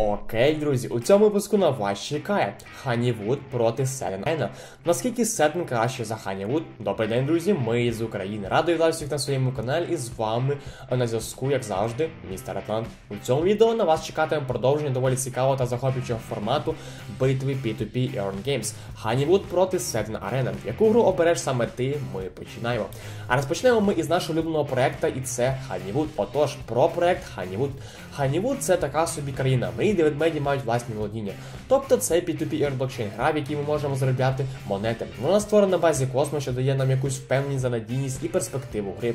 Окей, друзі, у цьому випуску на вас чекає Honeywood проти Thetan Arena. Наскільки Селен краще за Honeywood? Добрий день, друзі, ми з України. Радий вітаю всіх на своєму каналі і з вами на зв'язку, як завжди, містер Атлант. У цьому відео на вас чекатиме продовження доволі цікавого та захоплюючого формату битви P2P Earn Games. Honeywood проти Thetan Arena. Яку гру обереш саме ти? Ми починаємо. А розпочнемо ми із нашого улюбленого проекту, і це Honeywood. Отож, про проект Honeywood. Honeywood це така собі країна. Ми де ведмеді мають власні володіння. Тобто це P2P Earn блокчейн гра, в якій ми можемо заробляти монети. Вона створена на базі космосу, що дає нам якусь впевненість за надійність і перспективу гри.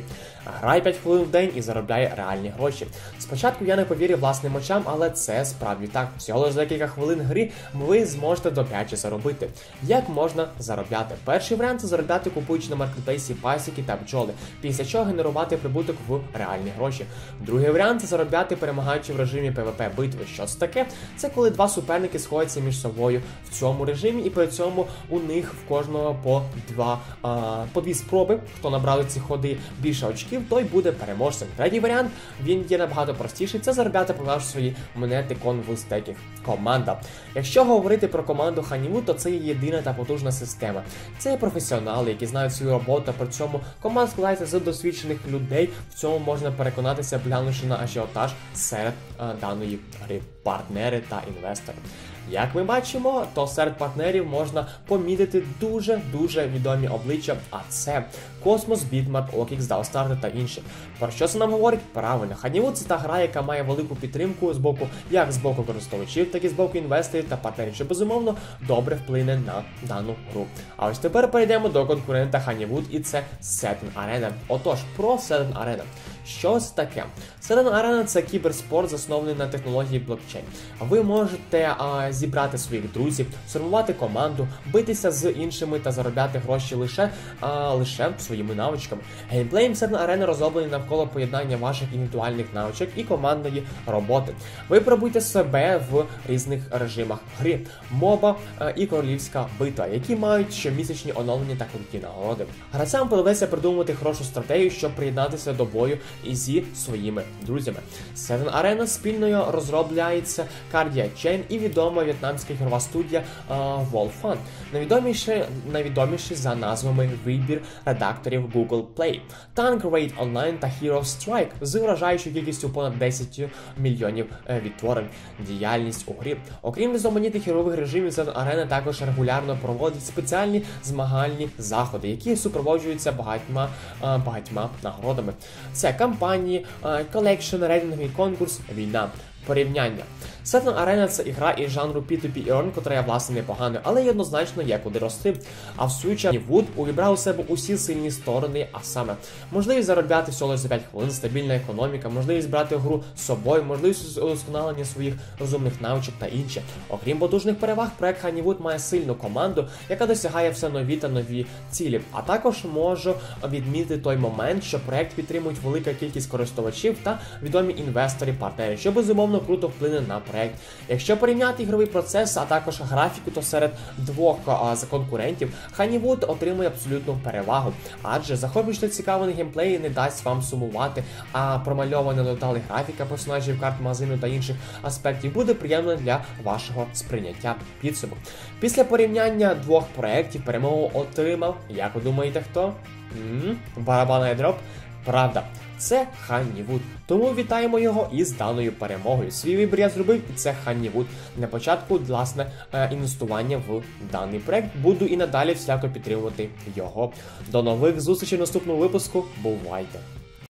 Грай 5 хвилин в день і заробляє реальні гроші. Спочатку я не повірив власним очам, але це справді так. Всього лише за декілька хвилин гри ви зможете добряче заробити. Як можна заробляти? Перший варіант це заробляти купуючи на маркетплейсі пасіки та бджоли, після чого генерувати прибуток в реальні гроші. Другий варіант це заробляти перемагаючи в режимі PvP битви. Що таке? Це коли два суперники сходяться між собою в цьому режимі, і при цьому у них в кожного по два а, по дві спроби. Хто набрали ці ходи більше очків, той буде переможцем. Третій варіант він є набагато простіший. Це заробляти продаж свої монети конву стеків. Команда. Якщо говорити про команду Ханіву, то це є єдина та потужна система. Це є професіонали, які знають свою роботу. При цьому команда складається з досвідчених людей. В цьому можна переконатися, глянувши на ажіотаж серед а, даної гри партнери та інвестори. Як ми бачимо, то серед партнерів можна помітити дуже-дуже відомі обличчя, а це Космос, BitMart, OKX, DAOStarter та інші. Про що це нам говорить? Правильно, Honeywood це та гра, яка має велику підтримку з боку як з боку користувачів, так і з боку інвесторів та партнерів, що безумовно добре вплине на дану гру. А ось тепер перейдемо до конкурента Honeywood, і це Thetan Arena. Отож, про Thetan Arena. Що це таке? Thetan Arena – це кіберспорт, заснований на технології блокчейн. Ви можете а, зібрати своїх друзів, сформувати команду, битися з іншими та заробляти гроші лише а, лише своїми навичками. Геймплей Thetan Arena розроблений навколо поєднання ваших індивідуальних навичок і командної роботи. Ви пробуйте себе в різних режимах гри, моба а, і королівська битва, які мають щомісячні оновлення та круті нагороди. Гравцям подобається придумувати хорошу стратегію, щоб приєднатися до бою і зі своїми друзями. Seven Arena спільною розробляється Cardia Chain і відома в'єтнамська ігрова студія uh, Wolfan, найвідоміші, найвідоміші за назвами вибір редакторів Google Play, Tank Raid Online та Hero Strike з вражаючою кількістю понад 10 мільйонів відтворень. Діяльність у грі. Окрім різноманітних ігрових режимів, Thetan Arena також регулярно проводить спеціальні змагальні заходи, які супроводжуються багатьма багатьма нагородами. Це кампанії, collection, рейтинговий конкурс, війна. Порівняння. Thetan Arena це ігра із жанру P2P Earn, котра є власне непоганою, але й однозначно є куди рости. А в свою чергу Honeywood увібрав у себе усі сильні сторони, а саме можливість заробляти всього за 5 хвилин, стабільна економіка, можливість брати гру з собою, можливість удосконалення своїх розумних навичок та інше. Окрім потужних переваг, проект Honeywood має сильну команду, яка досягає все нові та нові цілі. А також можу відмітити той момент, що проект підтримують велика кількість користувачів та відомі інвестори, партнери, що безумовно круто вплине на проект. Якщо порівняти ігровий процес, а також графіку, то серед двох а, конкурентів Honeywood отримує абсолютну перевагу, адже захоплюючий цікавий геймплей не дасть вам сумувати, а промальована деталі графіка персонажів карт магазину та інших аспектів буде приємно для вашого сприйняття підсумок. Після порівняння двох проєктів перемогу отримав, як ви думаєте, хто? М-м, барабанний дроп. Правда, це Honeywood. Тому вітаємо його із даною перемогою. Свій вибір я зробив, і це Honeywood. На початку, власне, інвестування в даний проект. Буду і надалі всяко підтримувати його. До нових зустрічей в наступному випуску. Бувайте!